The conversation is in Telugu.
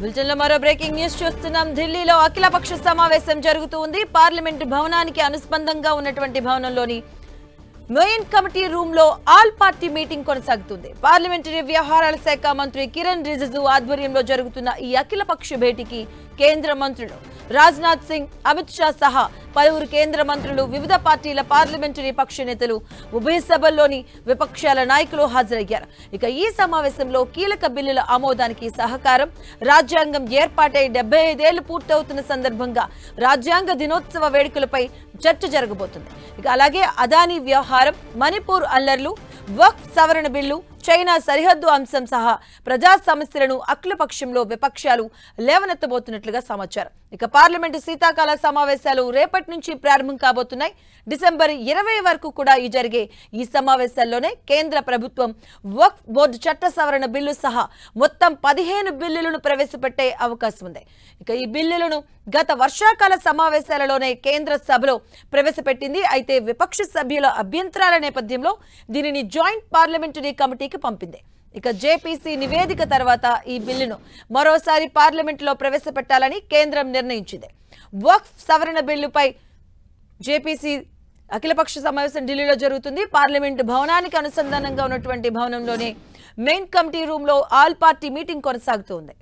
బులెటిన్లో మరో బ్రేకింగ్ న్యూస్ చూస్తున్నాం. ఢిల్లీలో అఖిలపక్ష సమావేశం జరుగుతూ ఉంది. పార్లమెంటు భవనానికి అనుస్బంధంగా ఉన్నటువంటి భవనంలోని మెయిన్ కమిటీ రూమ్లో ఆల్ పార్టీ మీటింగ్ కొనసాగుతుంది. పార్లమెంటరీ వ్యవహారాల శాఖ మంత్రి కిరణ్ రిజిజు ఆధ్వర్యంలో జరుగుతున్న ఈ అఖిలపక్ష భేటీకి కేంద్ర మంత్రులు రాజ్నాథ్ సింగ్ అమిత్ షా సహా పలువురు కేంద్ర మంత్రులు వివిధ పార్టీల పార్లమెంటరీ పక్ష నేతలు ఉభయ సభల్లోని విపక్షాల నాయకులు హాజరయ్యారు. ఇక ఈ సమావేశంలో కీలక బిల్లుల ఆమోదానికి సహకారం రాజ్యాంగం ఏర్పాటై డెబ్బై ఐదేళ్ళు పూర్తవుతున్న సందర్భంగా రాజ్యాంగ దినోత్సవ వేడుకలపై చర్చ జరగబోతుంది. ఇక అలాగే అదానీ వ్యవహారం మణిపూర్ అల్లర్లు వక్ఫ్ సవరణ బిల్లు చైనా సరిహద్దు అంశం సహా ప్రజా సమస్యలను అఖిలపక్షంలో విపక్షాలు లేవనెత్తబోతున్నట్లుగా సమాచారం. ఇక పార్లమెంటు శీతాకాల సమావేశాలు రేపటి నుంచి ప్రారంభం కాబోతున్నాయి. డిసెంబర్ ఇరవై వరకు కూడా ఈ జరిగే ఈ సమావేశాల్లోనే కేంద్ర ప్రభుత్వం వక్ఫ్ బోర్డు చట్ట సవరణ బిల్లు సహా మొత్తం పదిహేను బిల్లులను ప్రవేశపెట్టే అవకాశం ఉంది. ఇక ఈ బిల్లులను గత వర్షాకాల సమావేశాలలోనే కేంద్ర సభలో ప్రవేశపెట్టింది. అయితే విపక్ష సభ్యుల అభ్యంతరాల నేపథ్యంలో దీనిని జాయింట్ పార్లమెంటరీ కమిటీ కమిటీకి పంపింది. ఇక జేపీసీ నివేదిక తర్వాత ఈ బిల్లును మరోసారి పార్లమెంటులో ప్రవేశపెట్టాలని కేంద్రం నిర్ణయించింది. వక్ఫ్ సవరణ బిల్లుపై జేపీసీ అఖిలపక్ష సమావేశం ఢిల్లీలో జరుగుతుంది. పార్లమెంటు భవనానికి అనుసంధానంగా ఉన్నటువంటి భవనంలోనే మెయిన్ కమిటీ రూమ్లో ఆల్ పార్టీ మీటింగ్ కొనసాగుతోంది